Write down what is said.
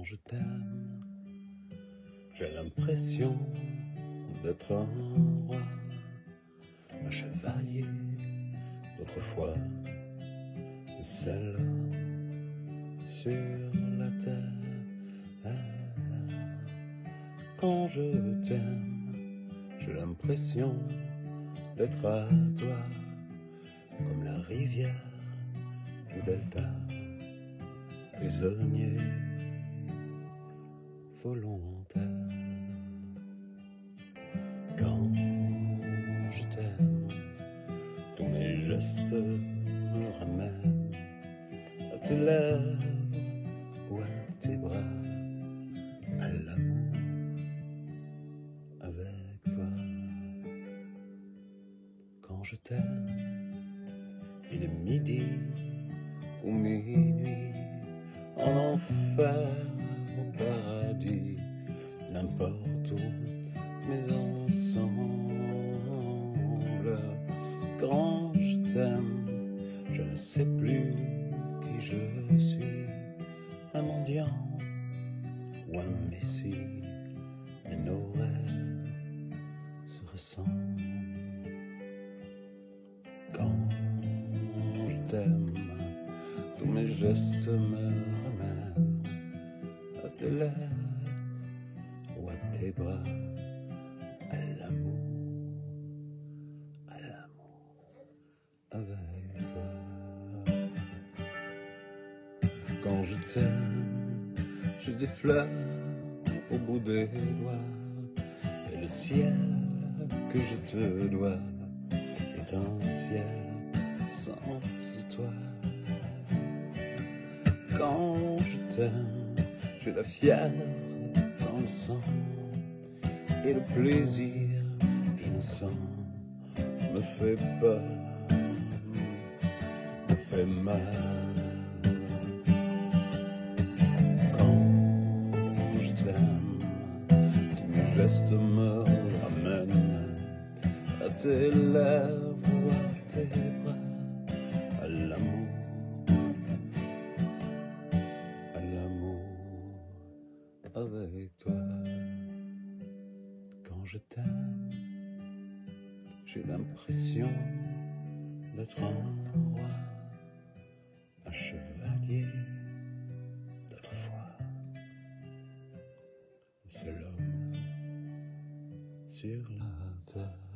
Quand je t'aime, j'ai l'impression d'être un roi, un chevalier d'autrefois, celle sur la terre. Quand je t'aime, j'ai l'impression d'être à toi, comme la rivière du delta, prisonnier volontaire. Quand je t'aime, tous mes gestes me ramènent à tes lèvres ou à tes bras, à l'amour avec toi. Quand je t'aime, il est midi ou minuit, en enfer, n'importe où, mais ensemble. Quand je t'aime, je ne sais plus qui je suis, un mendiant ou un messie, mais nos rêves se ressemblent. Quand je t'aime, tous mes gestes me ramènent à tes lèvres tes bras, à l'amour, à l'amour avec toi. Quand je t'aime, j'ai des fleurs au bout des doigts et le ciel que je te dois est un ciel sans toi. Quand je t'aime, j'ai la fièvre dans le sang et le plaisir innocent me fait peur, me fait mal. Quand je t'aime, mes gestes me ramènent à tes lèvres, à tes bras, à l'amour, à l'amour avec toi je t'aime, j'ai l'impression d'être un roi, un chevalier d'autrefois, un seul homme sur la terre.